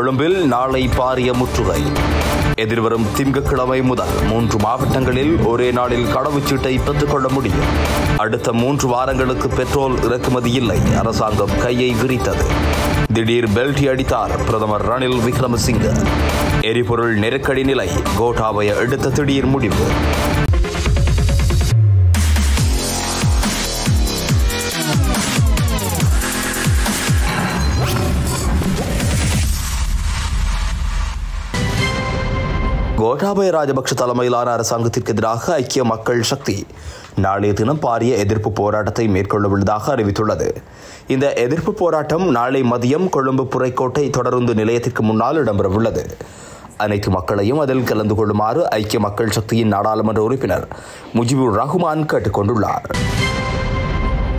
கொழும்பில் நாளை பாரிய முற்றுகை. எதிர்வரும் திங்கட்கிழமை முதல் மூன்று மாவட்டங்களில் ஒரே நாளில் கடவுச்சீட்டை பெற்றுக்கொள்ள முடியும். அடுத்த மூன்று வாரங்களுக்கு பெட்ரோல் இறக்குமதி இல்லை. அரசாங்கம் கையை விரித்தது. திடீர் பெல்டி அடித்தார் பிரதமர் ரணில் விக்ரமசிங்க. எரிபொருள் நெருக்கடி நிலை கோட்டாபய எடுத்த திடீர் முடிவு. கோட்டாபய ராஜபக்ஷ தலைமையிலான அரசாங்கத்திற்கு எதிராக ஐக்கிய மக்கள் சக்தி நாளைய தினம் பாரிய எதிர்ப்பு போராட்டத்தை மேற்கொள்ள உள்ளதாக அறிவித்துள்ளது. இந்த எதிர்ப்பு போராட்டம் நாளை மதியம் கொழும்பு புரைக்கோட்டை தொடருந்து நிலையத்திற்கு முன்னால் இடம்பெறவுள்ளது. அனைத்து மக்களையும் அதில் கலந்து கொள்ளுமாறு ஐக்கிய மக்கள் சக்தியின் நாடாளுமன்ற உறுப்பினர் முஜிபுர் ரஹ்மான் கேட்டுக்கொண்டுள்ளார்.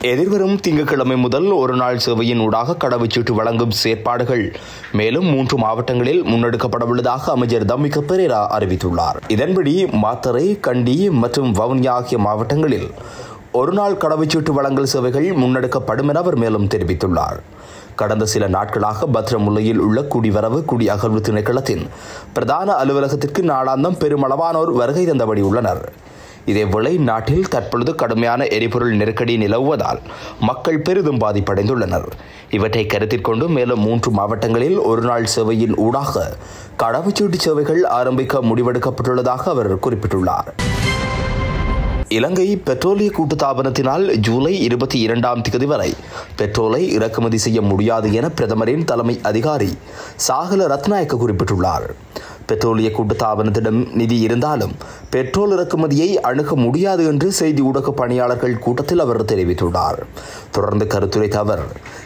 எதிர்வரும் திங்கட்கிழமை முதல் ஒரு நாள் சேவையின் ஊடாக கடவுச்சீட்டு வழங்கும் செயற்பாடுகள். மேலும் மூன்று மாவட்டங்களில் முன்னெடுக்கப்படவுள்ளதாக அமைச்சர் தம்மிக பெரேரா அறிவித்துள்ளார். இதன்படி மாத்தரை கண்டி மற்றும் வவுனியா ஆகிய மாவட்டங்களில் ஒரு நாள் கடவுச்சீட்டு வழங்கல் சேவைகள் முன்னெடுக்கப்படும் என அவர் மேலும் தெரிவித்துள்ளார். கடந்த சில நாட்களாக பத்ரமுல்லையில் உள்ள குடிவரவு குடி அகழ்வு திணைக்களத்தின் பிரதான அலுவலகத்திற்கு நாளாந்தம் பெருமளவானோர் வருகை தந்தபடி உள்ளனர். இதேவேளை நாட்டில் தற்பொழுது கடுமையான எரிபொருள் நெருக்கடி நிலவுவதால் மக்கள் பெரிதும் பாதிப்படைந்துள்ளனர். இவற்றை கருத்தில் கொண்டு மேலும் மூன்று மாவட்டங்களில் ஒரு நாள் சேவையின் ஊடாக கடவுச்சீட்டு சேவைகள் ஆரம்பிக்க முடிவெடுக்கப்பட்டுள்ளதாக அவர் குறிப்பிட்டுள்ளார். இலங்கை பெட்ரோலிய கூட்டுத்தாபனத்தினால் ஜூலை இருபத்தி இரண்டாம் தேதி வரை பெட்ரோலை இறக்குமதி செய்ய முடியாது என பிரதமரின் தலைமை அதிகாரி சாகல ரத்நாயக்க குறிப்பிட்டுள்ளார். பெட்ரோலிய கூட்டுத்தாபனத்திடம் நிதி இருந்தாலும் பெட்ரோல் இறக்குமதியை அணுக முடியாது என்று செய்தி ஊடக பணியாளர்கள் கூட்டத்தில் அவர் தெரிவித்துள்ளார். தொடர்ந்து கருத்துரைத்த அவர்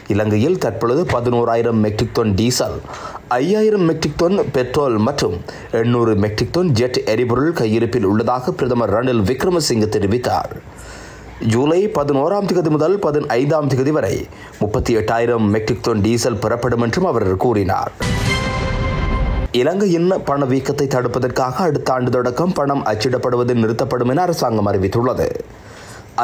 இலங்கையில் தற்பொழுது பதினோராயிரம் மெட்ரிக் டன் டீசல் ஐயாயிரம் மெட்ரிக் டன் பெட்ரோல் மற்றும் எண்ணூறு மெட்ரிக் டன் ஜெட் எரிபொருள் கையிருப்பில் உள்ளதாக பிரதமர் ரணில் விக்ரமசிங்க தெரிவித்தார். ஜூலை பதினோராம் தேதி முதல் பதினைந்தாம் தேதி வரை முப்பத்தி எட்டாயிரம் மெட்ரிக் டன் டீசல் பெறப்படும் என்றும் அவர் கூறினார். இலங்கையின் பணவீக்கத்தை தடுப்பதற்காக அடுத்த ஆண்டு தொடக்கம் பணம் அச்சிடப்படுவது நிறுத்தப்படும் என அரசாங்கம் அறிவித்துள்ளது.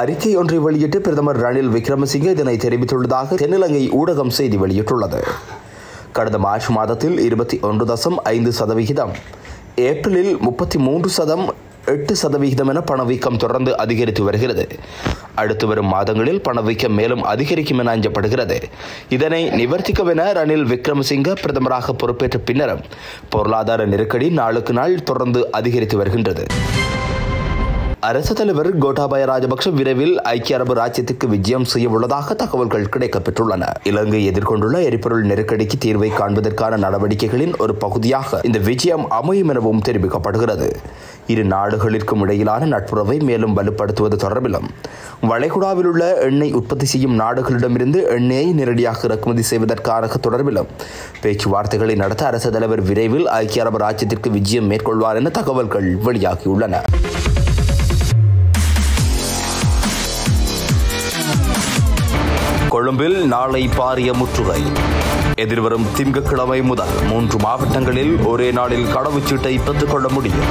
அறிக்கை ஒன்றை வெளியிட்டு பிரதமர் ரணில் விக்ரமசிங்கே இதனை தெரிவித்துள்ளதாக தென்னிலங்கை ஊடகம் செய்தி வெளியிட்டுள்ளது. கடந்த மார்ச் மாதத்தில் இருபத்தி ஒன்று தசம் ஐந்து சதவிகிதம் ஏப்ரலில் முப்பத்தி மூன்று சதம் எட்டு சதவிகிதம் என பணவீக்கம் தொடர்ந்து அதிகரித்து வருகிறது. அடுத்து வரும் மாதங்களில் பணவீக்கம் மேலும் அதிகரிக்கும் என அஞ்சப்படுகிறது. இதனை நிவர்த்திக்கவென ரணில் விக்ரமசிங்க பிரதமராக பொறுப்பேற்ற பின்னரும் பொருளாதார நெருக்கடி நாளுக்கு நாள் தொடர்ந்து அதிகரித்து வருகின்றது. அரசு தலைவர் கோட்டாபய ராஜபக்ஷ விரைவில் ஐக்கிய அரபு ராஜ்யத்திற்கு விஜயம் செய்ய உள்ளதாக தகவல்கள் கிடைக்கப்பெற்றுள்ளன. இலங்கை எதிர்கொண்டுள்ள எரிபொருள் நெருக்கடிக்கு தீர்வை காண்பதற்கான நடவடிக்கைகளின் ஒரு பகுதியாக இந்த விஜயம் அமையும் எனவும் தெரிவிக்கப்படுகிறது. இரு நாடுகளிற்கும் இடையிலான நட்புறவை மேலும் வலுப்படுத்துவது தொடர்பிலும் வளைகுடாவில் உள்ள எண்ணெய் உற்பத்தி செய்யும் நாடுகளிடமிருந்து எண்ணெயை நேரடியாக இறக்குமதி செய்வதற்கான தொடர்பிலும் பேச்சுவார்த்தைகளை நடத்த அரசு தலைவர் விரைவில் ஐக்கிய அரபு ராஜ்யத்திற்கு விஜயம் மேற்கொள்வார் என தகவல்கள் வெளியாகியுள்ளன. கொழும்பில் நாளை பாரிய முற்றுகை. எதிர்வரும் திங்கட்கிழமை முதல் மூன்று மாவட்டங்களில் ஒரே நாளில் கடவுச்சீட்டை பெற்றுக்கொள்ள முடியும்.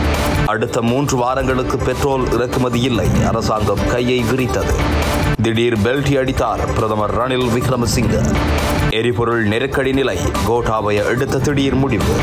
அடுத்த மூன்று வாரங்களுக்கு பெட்ரோல் இறக்குமதி இல்லை. அரசாங்கம் கையை விரித்தது. திடீர் பெல்டி அடித்தார் பிரதமர் ரணில் விக்ரமசிங்க. எரிபொருள் நெருக்கடி நிலை கோட்டாபய எடுத்த திடீர் முடிவு.